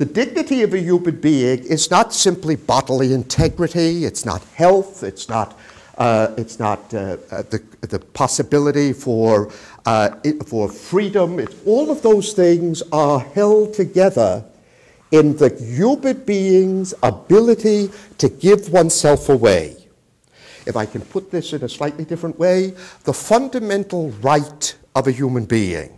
The dignity of a human being is not simply bodily integrity, it's not health, it's not, uh, it's not uh, uh, the, the possibility for, uh, for freedom. It's, all of those things are held together in the human being's ability to give oneself away. If I can put this in a slightly different way, the fundamental right of a human being,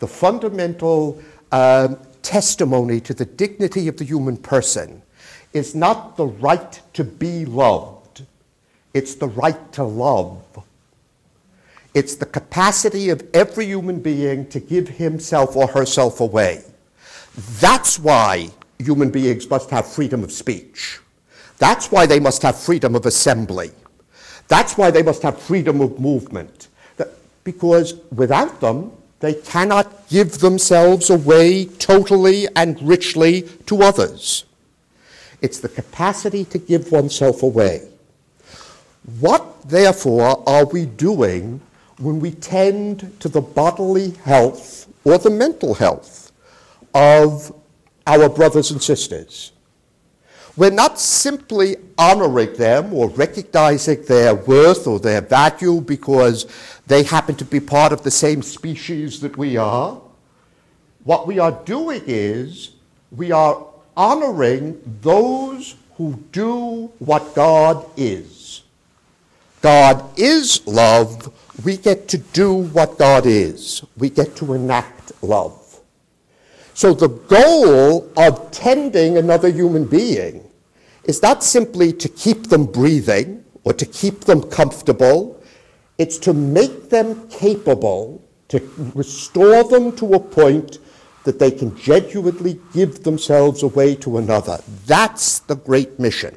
the fundamental um, testimony to the dignity of the human person is not the right to be loved, it's the right to love. It's the capacity of every human being to give himself or herself away. That's why human beings must have freedom of speech. That's why they must have freedom of assembly. That's why they must have freedom of movement. Because without them, they cannot give themselves away totally and richly to others. It's the capacity to give oneself away. What, therefore, are we doing when we tend to the bodily health or the mental health of our brothers and sisters? We're not simply honoring them or recognizing their worth or their value because they happen to be part of the same species that we are. What we are doing is we are honoring those who do what God is. God is love. We get to do what God is. We get to enact love. So the goal of tending another human being is not simply to keep them breathing or to keep them comfortable, it's to make them capable, to restore them to a point that they can genuinely give themselves away to another. That's the great mission.